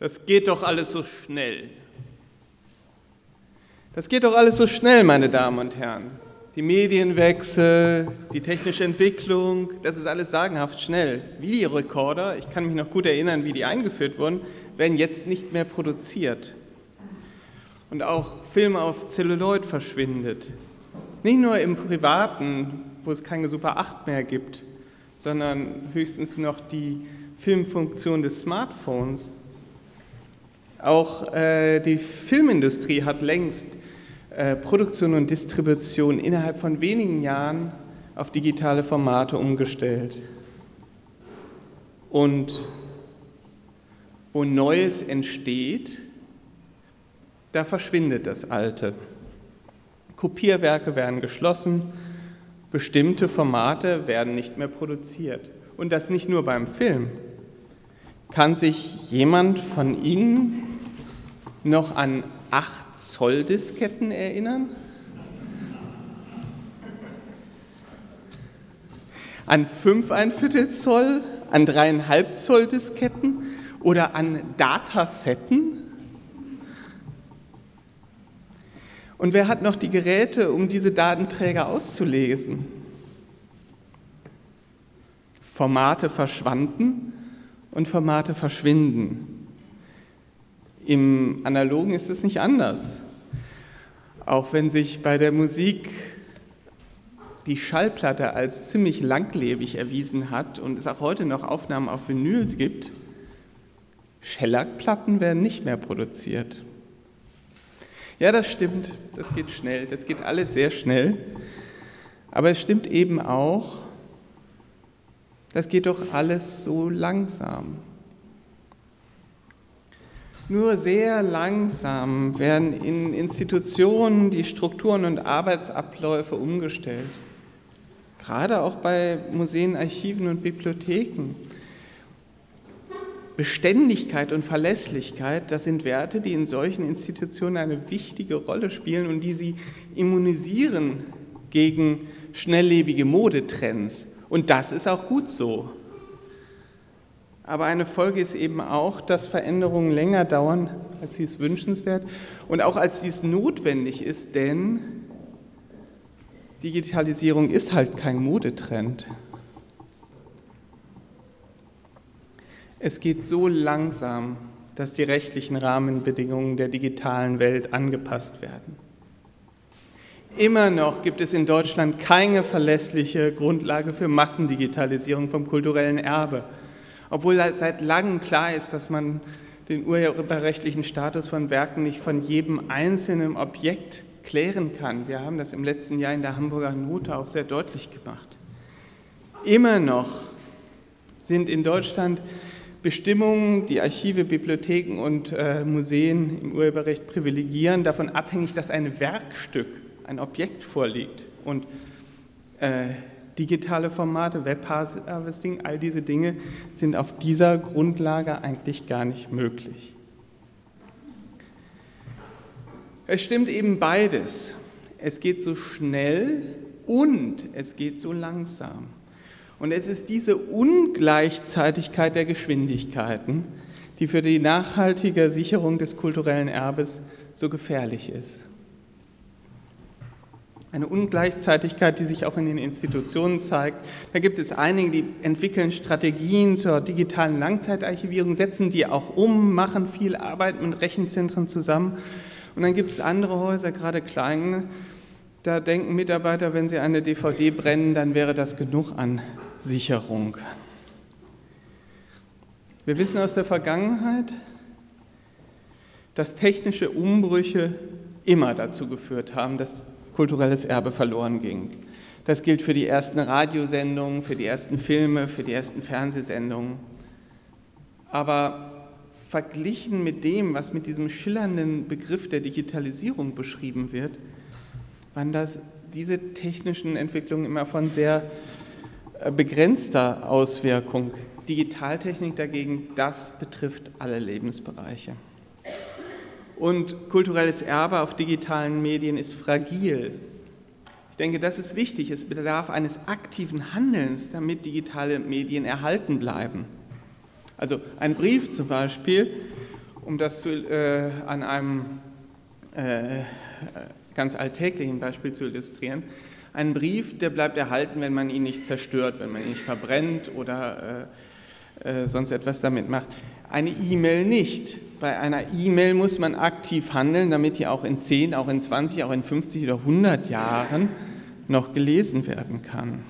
Das geht doch alles so schnell. Das geht doch alles so schnell, meine Damen und Herren. Die Medienwechsel, die technische Entwicklung, das ist alles sagenhaft schnell. Videorekorder, ich kann mich noch gut erinnern, wie die eingeführt wurden, werden jetzt nicht mehr produziert. Und auch Film auf Celluloid verschwindet. Nicht nur im Privaten, wo es keine Super 8 mehr gibt, sondern höchstens noch die Filmfunktion des Smartphones. Auch äh, die Filmindustrie hat längst äh, Produktion und Distribution innerhalb von wenigen Jahren auf digitale Formate umgestellt. Und wo Neues entsteht, da verschwindet das Alte. Kopierwerke werden geschlossen, bestimmte Formate werden nicht mehr produziert. Und das nicht nur beim Film. Kann sich jemand von Ihnen noch an 8 Zoll Disketten erinnern? An 5 ein Viertel Zoll, an 3,5 Zoll Disketten oder an Datasetten? Und wer hat noch die Geräte, um diese Datenträger auszulesen? Formate verschwanden und Formate verschwinden. Im Analogen ist es nicht anders. Auch wenn sich bei der Musik die Schallplatte als ziemlich langlebig erwiesen hat und es auch heute noch Aufnahmen auf Vinyl gibt, Shellac-Platten werden nicht mehr produziert. Ja, das stimmt, das geht schnell, das geht alles sehr schnell. Aber es stimmt eben auch, das geht doch alles so langsam. Nur sehr langsam werden in Institutionen die Strukturen und Arbeitsabläufe umgestellt. Gerade auch bei Museen, Archiven und Bibliotheken. Beständigkeit und Verlässlichkeit, das sind Werte, die in solchen Institutionen eine wichtige Rolle spielen und die sie immunisieren gegen schnelllebige Modetrends. Und das ist auch gut so. Aber eine Folge ist eben auch, dass Veränderungen länger dauern, als sie es wünschenswert und auch als dies notwendig ist, denn Digitalisierung ist halt kein Modetrend. Es geht so langsam, dass die rechtlichen Rahmenbedingungen der digitalen Welt angepasst werden. Immer noch gibt es in Deutschland keine verlässliche Grundlage für Massendigitalisierung vom kulturellen Erbe obwohl seit langem klar ist, dass man den urheberrechtlichen Status von Werken nicht von jedem einzelnen Objekt klären kann. Wir haben das im letzten Jahr in der Hamburger Note auch sehr deutlich gemacht. Immer noch sind in Deutschland Bestimmungen, die Archive, Bibliotheken und äh, Museen im Urheberrecht privilegieren, davon abhängig, dass ein Werkstück, ein Objekt vorliegt. Und äh, digitale Formate, Webharvesting, all diese Dinge sind auf dieser Grundlage eigentlich gar nicht möglich. Es stimmt eben beides. Es geht so schnell und es geht so langsam. Und es ist diese Ungleichzeitigkeit der Geschwindigkeiten, die für die nachhaltige Sicherung des kulturellen Erbes so gefährlich ist. Eine Ungleichzeitigkeit, die sich auch in den Institutionen zeigt. Da gibt es einige, die entwickeln Strategien zur digitalen Langzeitarchivierung, setzen die auch um, machen viel Arbeit mit Rechenzentren zusammen. Und dann gibt es andere Häuser, gerade kleine, da denken Mitarbeiter, wenn sie eine DVD brennen, dann wäre das genug an Sicherung. Wir wissen aus der Vergangenheit, dass technische Umbrüche immer dazu geführt haben, dass kulturelles Erbe verloren ging. Das gilt für die ersten Radiosendungen, für die ersten Filme, für die ersten Fernsehsendungen. Aber verglichen mit dem, was mit diesem schillernden Begriff der Digitalisierung beschrieben wird, waren das diese technischen Entwicklungen immer von sehr äh, begrenzter Auswirkung. Digitaltechnik dagegen, das betrifft alle Lebensbereiche. Und kulturelles Erbe auf digitalen Medien ist fragil. Ich denke, das ist wichtig. Es bedarf eines aktiven Handelns, damit digitale Medien erhalten bleiben. Also ein Brief zum Beispiel Um das zu, äh, an einem äh, ganz alltäglichen Beispiel zu illustrieren. Ein Brief, der bleibt erhalten, wenn man ihn nicht zerstört, wenn man ihn nicht verbrennt oder äh, äh sonst etwas damit macht. Eine E-Mail nicht. Bei einer E-Mail muss man aktiv handeln, damit die auch in 10, auch in 20, auch in 50 oder 100 Jahren noch gelesen werden kann.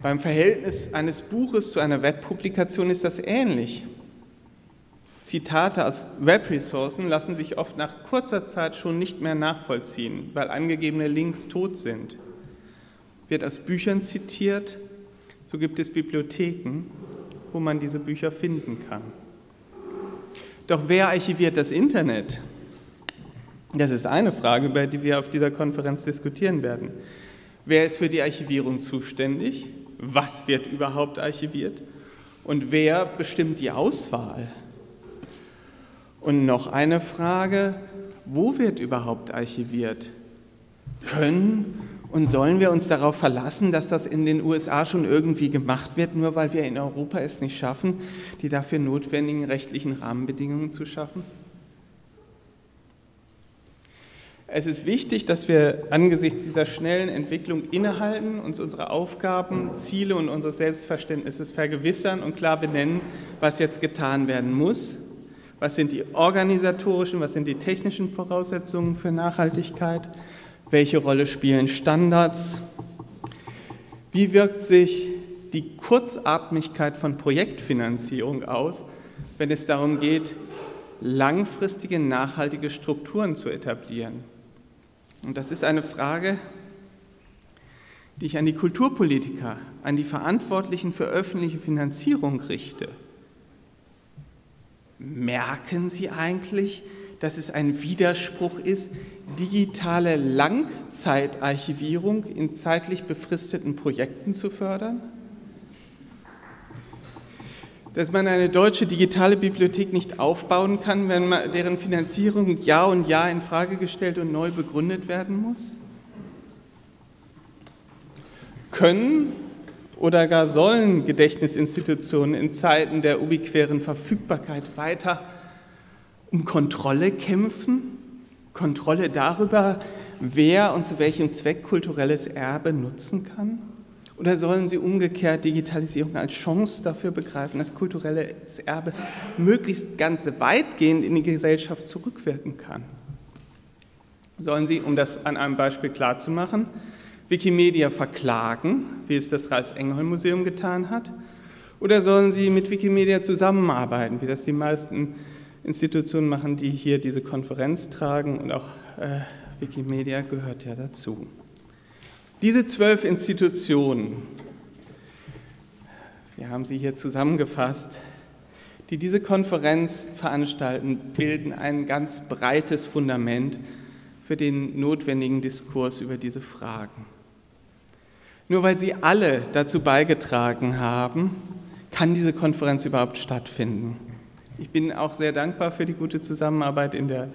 Beim Verhältnis eines Buches zu einer Webpublikation ist das ähnlich. Zitate aus Webressourcen lassen sich oft nach kurzer Zeit schon nicht mehr nachvollziehen, weil angegebene Links tot sind. Wird aus Büchern zitiert, so gibt es Bibliotheken, wo man diese Bücher finden kann. Doch wer archiviert das Internet? Das ist eine Frage, über die wir auf dieser Konferenz diskutieren werden. Wer ist für die Archivierung zuständig? Was wird überhaupt archiviert? Und wer bestimmt die Auswahl? Und noch eine Frage, wo wird überhaupt archiviert? Können und sollen wir uns darauf verlassen, dass das in den USA schon irgendwie gemacht wird, nur weil wir in Europa es nicht schaffen, die dafür notwendigen rechtlichen Rahmenbedingungen zu schaffen? Es ist wichtig, dass wir angesichts dieser schnellen Entwicklung innehalten, uns unsere Aufgaben, Ziele und unseres Selbstverständnisses vergewissern und klar benennen, was jetzt getan werden muss. Was sind die organisatorischen, was sind die technischen Voraussetzungen für Nachhaltigkeit? Welche Rolle spielen Standards? Wie wirkt sich die Kurzatmigkeit von Projektfinanzierung aus, wenn es darum geht, langfristige, nachhaltige Strukturen zu etablieren? Und das ist eine Frage, die ich an die Kulturpolitiker, an die Verantwortlichen für öffentliche Finanzierung richte. Merken Sie eigentlich, dass es ein Widerspruch ist, digitale Langzeitarchivierung in zeitlich befristeten Projekten zu fördern? Dass man eine deutsche digitale Bibliothek nicht aufbauen kann, wenn man, deren Finanzierung Jahr und Jahr in Frage gestellt und neu begründet werden muss? Können oder gar sollen Gedächtnisinstitutionen in Zeiten der ubiquären Verfügbarkeit weiter um Kontrolle kämpfen, Kontrolle darüber, wer und zu welchem Zweck kulturelles Erbe nutzen kann? Oder sollen sie umgekehrt Digitalisierung als Chance dafür begreifen, dass kulturelles Erbe möglichst ganz weitgehend in die Gesellschaft zurückwirken kann? Sollen sie, um das an einem Beispiel klarzumachen, Wikimedia verklagen, wie es das Reichs-Engholm-Museum getan hat? Oder sollen sie mit Wikimedia zusammenarbeiten, wie das die meisten Institutionen machen, die hier diese Konferenz tragen und auch äh, Wikimedia gehört ja dazu. Diese zwölf Institutionen, wir haben sie hier zusammengefasst, die diese Konferenz veranstalten, bilden ein ganz breites Fundament für den notwendigen Diskurs über diese Fragen. Nur weil sie alle dazu beigetragen haben, kann diese Konferenz überhaupt stattfinden. Ich bin auch sehr dankbar für die gute Zusammenarbeit in der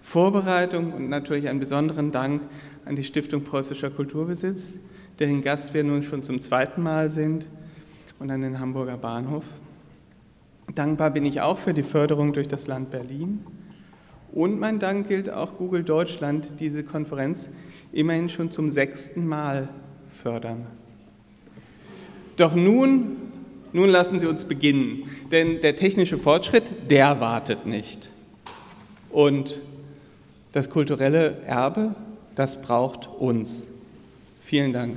Vorbereitung und natürlich einen besonderen Dank an die Stiftung Preußischer Kulturbesitz, deren Gast wir nun schon zum zweiten Mal sind, und an den Hamburger Bahnhof. Dankbar bin ich auch für die Förderung durch das Land Berlin. Und mein Dank gilt auch Google Deutschland, die diese Konferenz immerhin schon zum sechsten Mal fördern. Doch nun nun lassen Sie uns beginnen, denn der technische Fortschritt, der wartet nicht. Und das kulturelle Erbe, das braucht uns. Vielen Dank.